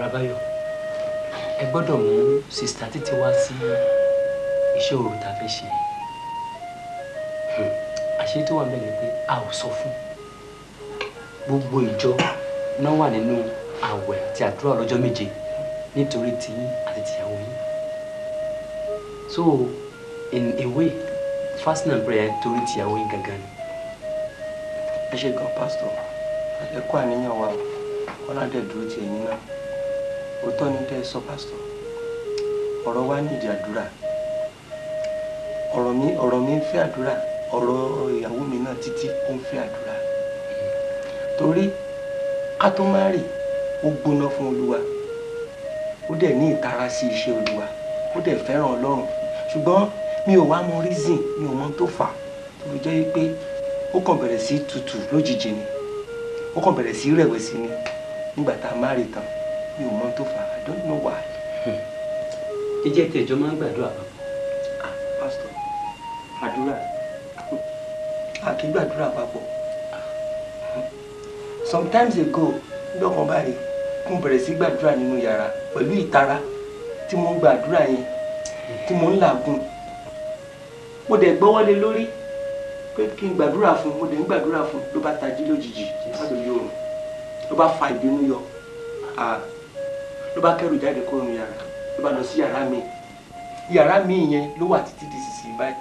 Rabayo ẹ gbọ́dọ̀ mú sista títí wá sí iṣẹ́ òru tá a fẹ́ ṣe. Àṣírí tó wà ń bẹ̀ ni pé a ò sọ fún. Gbogbo ìjọ náà wà nínú àwẹ̀ àti àdúrà lọ́jọ́ méje nítorí tiyín àti tìyàwó yín. So in a way fasting and prayer torí tìyàwó yín gangan ni. ẹ ṣe gan pásítọ̀ ẹ kó àníyàn wa. Ọlọ́dẹ dúró ti ẹ̀yìn náà òótọ́ ni tẹ́ ẹ sọ pásítọ̀ ọ̀rọ̀ wa nídìí àdúrà. Ọ̀rọ̀ mi ọ̀rọ̀ mi ń fẹ́ àdúrà. Ọ̀rọ̀ ìyàwó mi náà títí ó ń fẹ́ àdúrà. Torí ká tó má rì ó gbóná fún olúwa. Ó dẹ̀ ní ìtara sí iṣẹ́ olúwa. Ó dẹ̀ fẹ́ràn ọlọ́run. Ṣùgbọ́n mi ò wá mọ reason mi ò mọ tó fà tó fi jẹ́ pé ó kàn bẹ̀rẹ̀ sí tutù lójijì ni. Ó kàn bẹ̀rẹ̀ sí rẹ̀wẹ̀sì ni nígbà tá a má rì tán mi ò mọ tó fà á. I don't know why. jíjẹ́ tí ìjọ máa ń gbàdúrà papọ̀. ah pastor àdúrà. A kì í gbàdúrà papọ̀. Sometimes ago lọ́kàn báyìí mo bẹ̀rẹ̀ sí gbàdúrà nínú yàrá pẹ̀lú ìtara tí mo ń gbàdúrà yẹn tí mo ń làágùn. Mo dẹ̀ gbọ́wọ́lé lórí pé kí n gbàdúrà fún mo dẹ̀ ń gbàdúrà fún ló bá tají lójijì látòjú oòrùn. Ló bá fa ìbínú yọ. Ah ló bá kẹrù jáde kúrò ní yàrá ló bá lọ sí yàrá mi. Yàrá mi yẹn ló wà títí di sísè báyìí.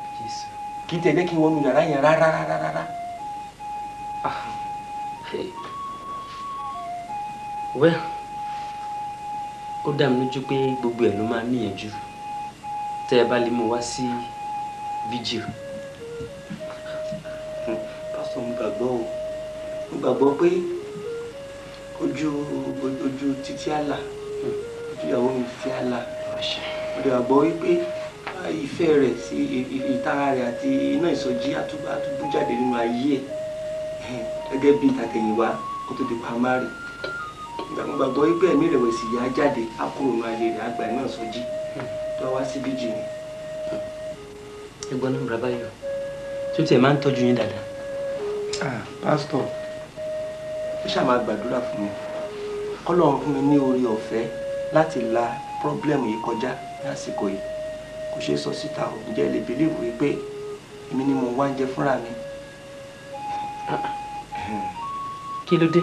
Kì í tẹ̀lé kí n wọnú yàrá yẹn rárá rárá rárá. well ó dá mi lójú pé gbogbo ẹ̀ ló máa níyànjú. Tẹ́ ẹ bá lè mú wá sí vigil. pásítọ̀ mo gbàgbọ́ o. Mo gbàgbọ́ pé ojú ojú títí àlà ìyàwó mi títí àlà. Mo dẹ̀ gbàgbọ́ wípé ìfẹ́ rẹ̀ sí ìtara rẹ̀ àti iná ìsọjí àtúbú jáde nínú ayé ẹ̀. Gẹ́gẹ́ bí ìtàtẹ̀yìnwá kó tó di pamari mo gbàgbọ́ wípé ẹ̀mí ìrẹ̀wẹ̀sì yà á jáde á kúrò nínú ayé rẹ̀ àgbà iná ìsọjí. Tó wá sí bíjì ni. ẹ̀gbọ́n náà bàbá yọ tó tiẹ̀ máa ń tọ́jú yín dáadáa. ah pásítọ̀. Ó ṣáà máa gbàdúrà fún mi kọ́lọ́run fún mi ní orí ọ̀fẹ́ láti la pọ́blẹ́mù yìí kọjá lásìkò yìí. Kò ṣeé sọ síta o. Ǹjẹ́ lè bìlíìfù wípé èmi ni mo wá ń jẹ fúnra mi. kí ló dé.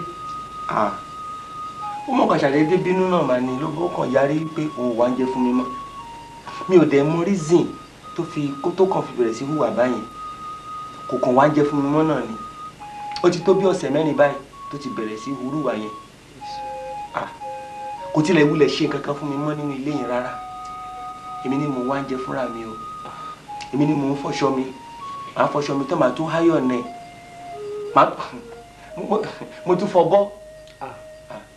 ó mọ̀ kàn ṣàdédé bínú náà mà ní ló kàn yarí pé òun wá ń jẹ fún mi mọ́. Mi ò dẹ̀ mọ reason tó fi kó tó kàn fi bẹ̀rẹ̀ sí hùwà báyìí. Kò kàn wá ń jẹ fún mi mọ́ náà ni. Ó ti tó bí ọ̀sẹ̀ mẹ́rin báyìí tó ti bẹ̀rẹ̀ sí hurúwà yẹn kò tilẹ̀ wulẹ̀ ṣe nǹkan kan fún mi mọ́ nínú ilé yẹn rárá. Èmi ni mo wá ń jẹ fúnra mi o. Èmi ni mo ń fọṣọ mi. Màá fọṣọ mi tán màá tún háyọ̀ nẹ̀ mo tún fọ bọ́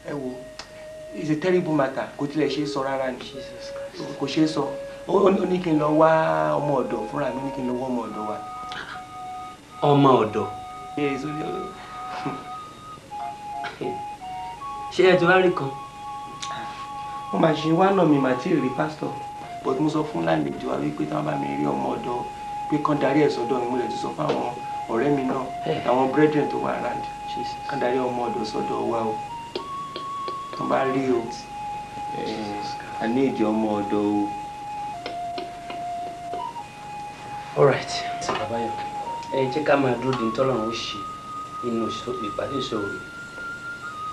ẹ wo it's a terrible matter. Kò tilẹ̀ ṣe é sọ rárá ni. Kò ṣe é sọ. Ó ní kí n lọ wá ọmọ ọ̀dọ̀ fúnra mi ní kí n lọ wá ọmọ ọ̀dọ̀ wa. ọmọ ọ̀dọ̀. ṣé ẹ ti wá rí kan. mo máa ṣe wá náà mi màá tí ì rí pásítọ̀ but mo sọ fún láńlẹ́dì wa wípé tí wọ́n bá mi rí ọmọ ọ̀dọ̀ pé kán darí ẹ̀ sọ́dọ̀ mi mo lè ti sọ fún àwọn ọ̀rẹ́ mi náà àwọn brethren tó wà around kán darí ọmọ ọ̀dọ̀ sọ́dọ̀ wa o tó bá rí o a ní ìdí ọmọ ọ̀dọ̀ o. alright ẹ jẹ́ ká máa dúró de ntọ́lọ́run ó ṣe nínú ìpàdé ìṣòro yìí.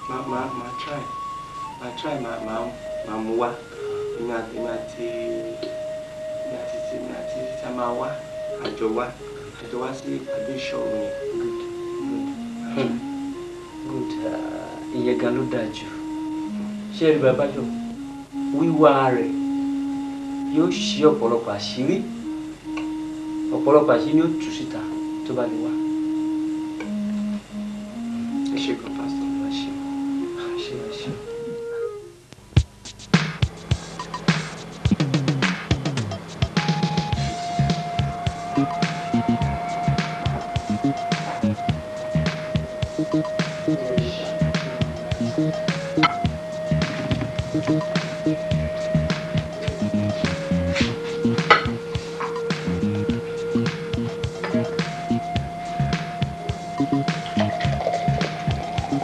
Máa máa máa try. Máa try máa máa máa mú wá èmi àti èmi àti èmi àti èmi àti a máa wá. Àjọ wá. Àjọ wá sí ìpàdé ìṣòro yẹn. good. Good. Ìyẹn gan ló dáa jù. Ṣé ẹ rí babayo wíwá rẹ̀ yóò ṣí ọ̀pọ̀lọpọ̀ àṣírí. Ọ̀pọ̀lọpọ̀ àṣírí ni ó tú síta tó bá lè wá. ẹ ṣe kan pásítọ̀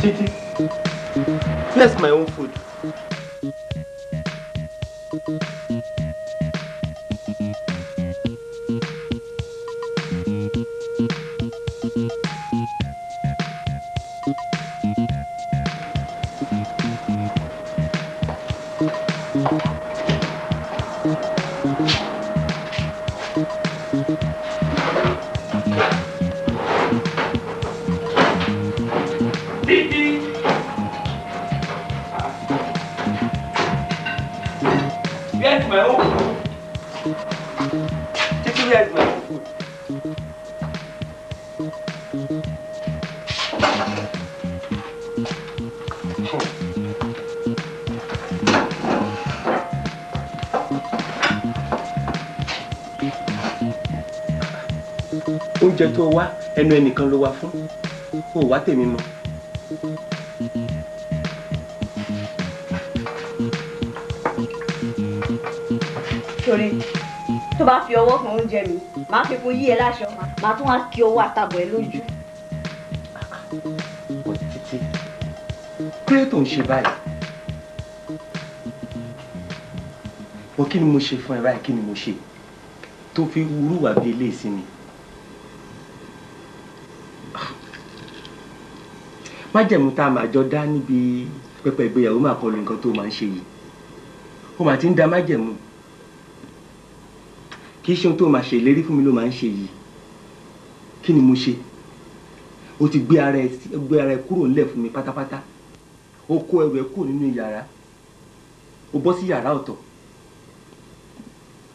Titi, where's my own food? Food? Titi, where's my food? oúnjẹ tó wá ẹnu ẹnìkan ló wá fún kó wá tèmi mọ́. Torí tó bá fi ọwọ́ kan oúnjẹ mi máa fi kún yí ẹ láṣọ máa tún wá kí ọwọ́ àtàbọ̀ ẹ lójú. Bọ̀ títí kílé tó ń ṣe báyìí? Wọ́n kí ni mo ṣe fún ẹ báyìí? Kí ni mo ṣe? Tó fi wúrúwà bí eléyìí sí mi. májẹ̀mú tá a máa jọ dá níbi pẹpẹ ìgbéyàwó máa kọlu nǹkan tó máa ń ṣe yìí. Ó máa ti ń da májẹ̀mú kì í ṣe ohun tó máa ṣe ìlérí fún mi ló máa ń ṣe yìí. Kí ni mo ṣe? O ti gbé ara ẹ gbé ara ẹ kúrò nílẹ̀ fún mi pátápátá. O kó ẹrù ẹ kúrò nínú yàrá. O bọ́ sí yàrá ọ̀tọ̀.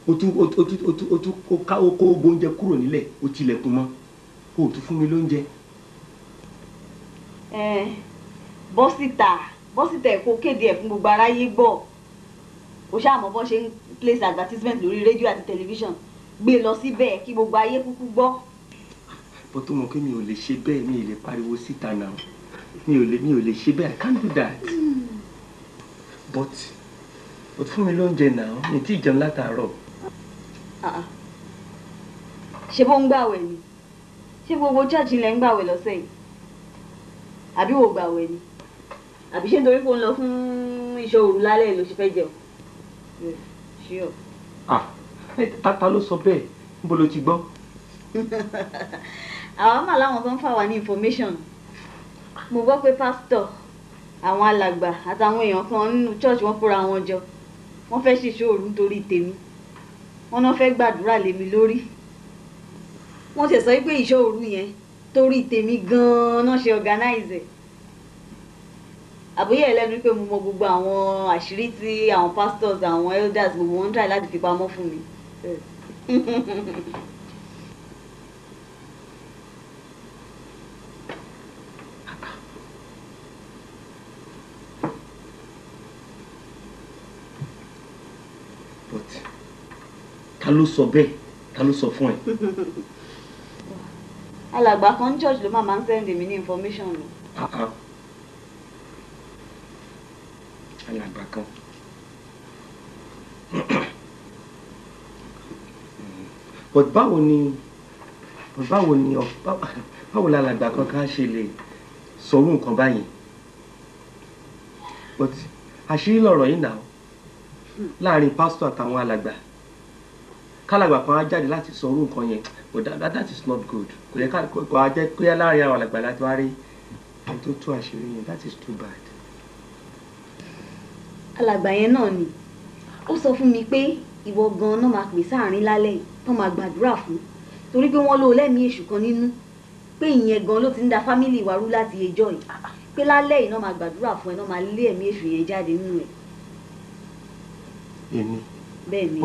O tún o tún o tún o tún o ká o kó gbogbo oúnjẹ kúrò nílẹ̀. O tilẹ̀kùn mọ́. O ò tún fún mi lóúnjẹ. Bọ́ síta. Bọ́ síta ẹ̀ kó kéde ẹ̀ fún gbogbo aráyé gbọ́ o ṣáà mọ̀ bọ́ ṣe ń place advertisement lórí rédíò àti tẹlifíṣàn. Gbé lọ síbẹ̀ kí gbogbo ayé kúkú gbọ́. bó tó mọ̀ pé mi ò lè ṣe bẹ́ẹ̀ mi ò lè pariwo síta náà. Mi ò lè mi ò lè ṣe bẹ́ẹ̀. I can't do that. But o fún mi lóúnjẹ náà mi ì jẹun látàárọ̀. Ṣé bó ń gbàwẹ̀ ni? Ṣé gbogbo church ilẹ̀ ń gbàwẹ̀ lọ́sẹ̀ yìí? Àbí wò gbàwẹ̀ ni? Àbí ṣé nítorí pé ó ń lọ fún iṣẹ́ òru lálẹ́ ló ṣe fẹ́ jẹun. Sure. ah ta ló sọ bẹ́ẹ̀? Níbo ló ti gbọ́. àwọn mà láwọn tó ń fà wá ní information. Mo gbọ́ pé pásítọ̀ àwọn alàgbà àtàwọn èèyàn kan nínú church wọ́n kóra wọn jọ. Wọ́n fẹ́ ṣèṣe òru nítorí tèmi. Wọ́n náà fẹ́ gbàdúrà lé mi lórí. Wọ́n sọ pé ìṣọ́ òru yẹn torí tèmi gan-an ṣe organize àbúyẹ ẹlẹ́nu pé mo mọ gbogbo àwọn àṣírí tí àwọn pastors àwọn elders gbogbo wọn ń try láti fi pamọ́ fún mi. ta ló sọ bẹ́ẹ̀ ta ló sọ fún ẹ. alàgbà kan church ló máa máa ń send mi ní information lọ. Ah, ah. alàgbà kan but báwo ni but báwo ni báwo la alàgbà kan ká ṣe lè sọrú nǹkan báyìí but àṣírí lọ̀rọ̀ yìí náà láàárín pásítọ̀ àtàwọn alàgbà kálàgbà kan á jáde láti sọrú nǹkan yẹn but that, that, is not good kò yẹ kò á jẹ́ pé láàárín àwọn alàgbà láti wá rí ohun tó tú àṣírí yẹn that is too bad. Alàgbà yẹn náà ni. Ó sọ fún mi pé ìwọ gan-an náà máa pè sáàrin lálẹ́ yìí tó máa gbàdúrà fún. Torí pé wọ́n lò lẹ́mìí èṣù kan nínú pé ìyẹn gan ló ti ń da fámìlì wa rú láti ẹjọ́ yìí. Pé lálẹ́ yìí náà máa gbàdúrà fún ẹ náà máa lé ẹ̀mí èṣù yẹn jáde nínú ẹ̀. Èmi? Bẹ́ẹ̀ ni.